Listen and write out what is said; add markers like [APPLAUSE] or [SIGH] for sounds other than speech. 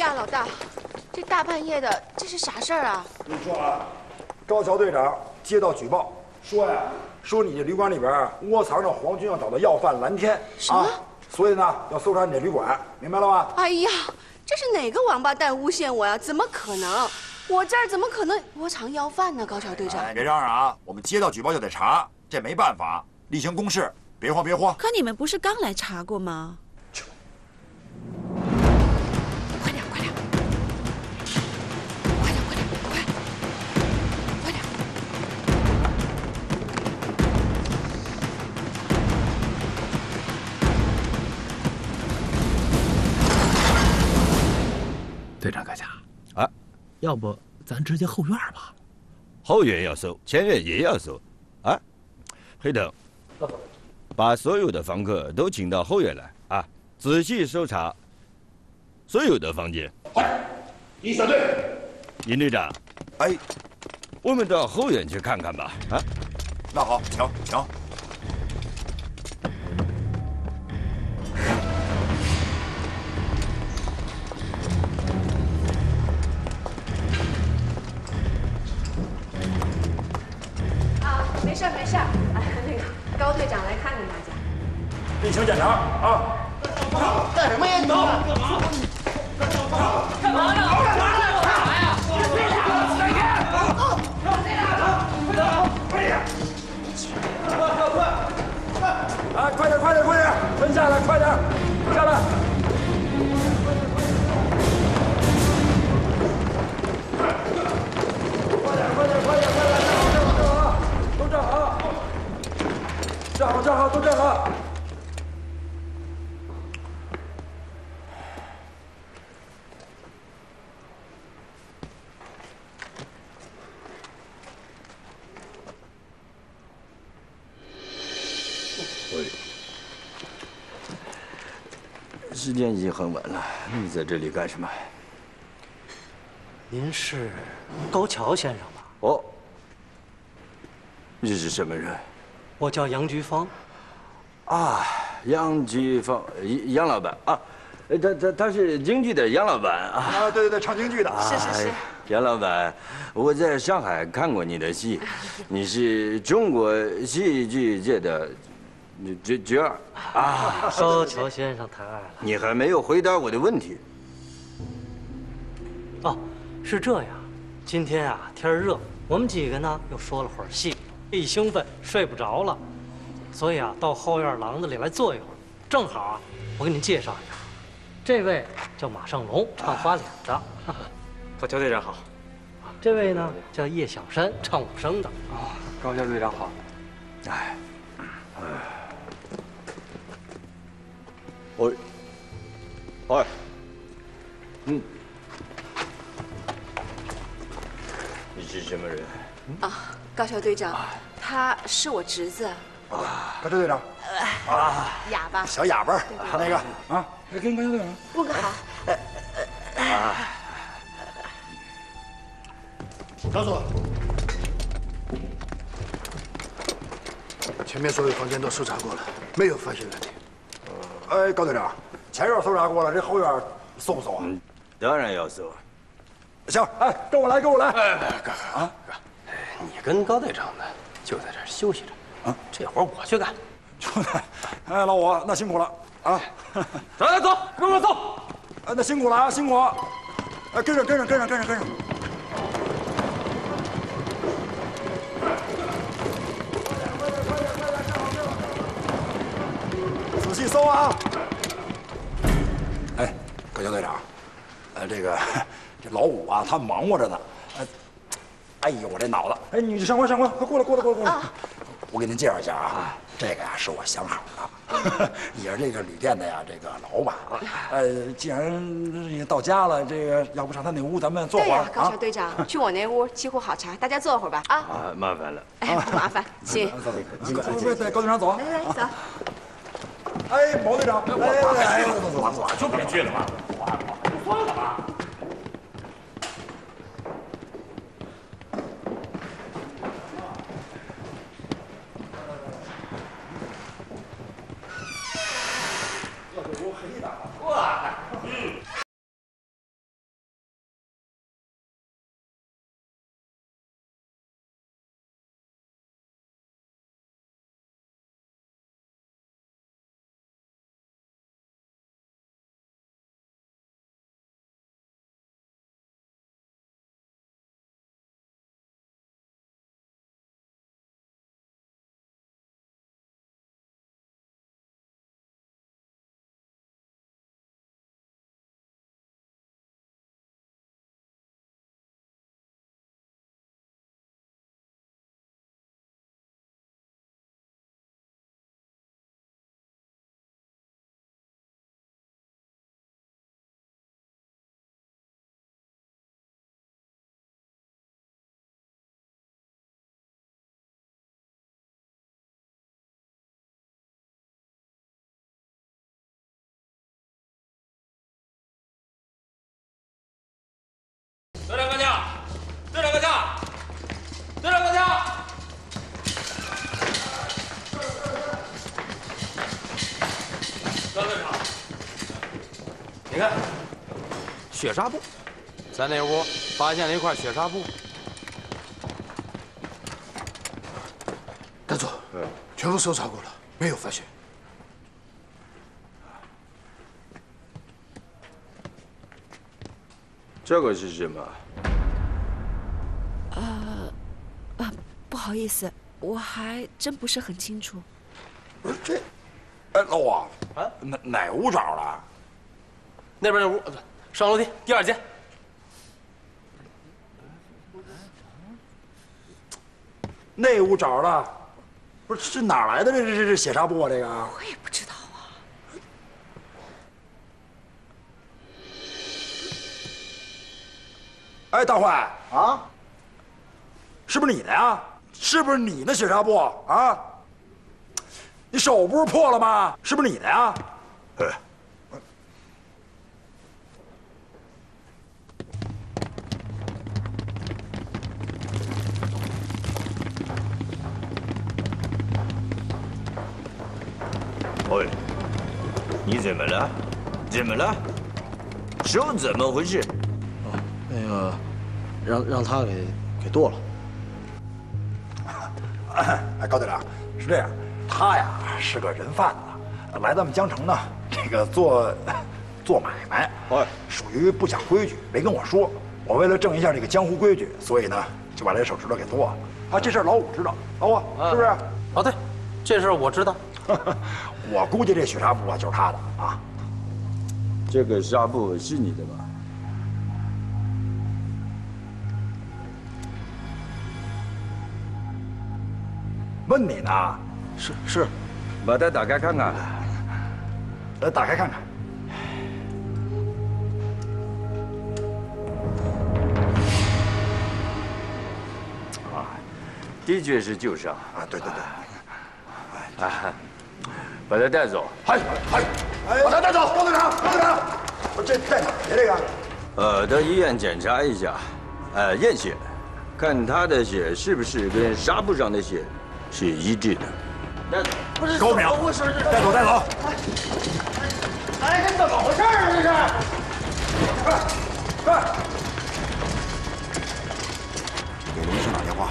呀，老大，这大半夜的，这是啥事儿啊？你说啊，高桥队长接到举报，说呀，说你这旅馆里边窝藏着皇军要找的要犯蓝天，什么？所以呢，要搜查你这旅馆，明白了吗？哎呀，这是哪个王八蛋诬陷我呀？怎么可能？我这儿怎么可能窝藏要犯呢？高桥队长，别嚷嚷啊！我们接到举报就得查，这没办法，例行公事，别慌别慌。可你们不是刚来查过吗？要不咱直接后院吧？后院要搜，前院也要搜，啊，黑灯，把所有的房客都请到后院来啊，仔细搜查所有的房间。快，一小队，尹队长，哎，我们到后院去看看吧。啊，那好，请请。没事儿那个高队长来看看大家。例行检查啊！干什么呀？你们哎，时间已经很晚了，你在这里干什么？您是高桥先生吧？哦，你是什么人？我叫杨菊芳。啊，杨菊芳，杨杨老板啊，呃他他他是京剧的杨老板啊。啊，对对对，唱京剧的。是是是哎杨老板，我在上海看过你的戏，你是中国戏剧界的角角儿啊。高桥先生谈爱了。你还没有回答我的问题。哦，是这样，今天啊天儿热，我们几个呢又说了会儿戏，一兴奋睡不着了，所以啊到后院廊子里来坐一会儿。正好啊，我给您介绍一下，这位叫马胜龙，唱花脸的。[LAUGHS] 高桥队长好，这位呢叫叶小山，唱武生的。高桥队长好。哎，喂，喂，嗯，你是什么人？啊，高桥队长，他是我侄子，啊。高桥队长，啊。哑巴。小哑巴儿，那个啊，跟高桥队长。问个好。告诉我，前面所有房间都搜查过了，没有发现问题。哎，高队长，前院搜查过了，这后院搜不搜啊？当然要搜。行，哎，跟我来，跟我来。哎，哥啊，哥你跟高队长呢，就在这儿休息着。啊，这活我去干。兄弟，哎，老五，那辛苦了啊！走走走，跟我走。哎，那辛苦了啊，辛苦！哎，跟上，跟上，跟上，跟上，跟上。细搜啊！哎，高桥队长，呃，这个 [LAUGHS] 这老五啊，他忙活着呢。呃，哎呦，我这脑子！哎，你上官，上官，快过来，过来，过来，过来！我给您介绍一下啊，这个呀是我相好的，[LAUGHS] 也是这个旅店的呀这个老板。呃，既然也到家了，这个要不上他那屋咱们坐会儿啊，高桥队长，[LAUGHS] 去我那屋沏壶好茶，大家坐会儿吧。啊，啊，麻烦了。哎，不麻烦，请。高队长走。来来来，走。哎，毛队长，哎哎哎，我，我就别去了吧。我我看，血纱布，在那屋发现了一块雪纱布。大佐，全部搜查过了，没有发现。这个是什么？呃不好意思，我还真不是很清楚。不是这，哎，老五啊，啊哪哪屋找了？那边那屋，上楼梯第二间。那屋找着了？不是，这哪来的这这这这血纱布啊？这个？我也不知道啊。哎，大坏啊，是不是你的呀？是不是你的血纱布啊？你手不是破了吗？是不是你的呀？哎，你怎么了？怎么了？手怎么回事？那个，让让他给给剁了。哎，高队长，是这样，他呀是个人贩子，来咱们江城呢，这个做做买卖，哎属于不讲规矩，没跟我说。我为了正一下这个江湖规矩，所以呢就把这手指头给剁了。啊，这事儿老五知道，老五是不是？哦，对，这事儿我知道。[LAUGHS] 我估计这血纱布啊就是他的啊。这个纱布是你的吧？问你呢，是是，把它打开看看。来打开看看。的确是旧伤啊，对对对。啊，把他带走。嗨嗨，把他带走，高队长，高队长，我这带哪儿去？这个？呃，到医院检查一下，呃，验血，看他的血是不是跟纱布上的血是一致的。不是高明，带走带走。哎，这怎么回事啊？这是？快快！给林生打电话，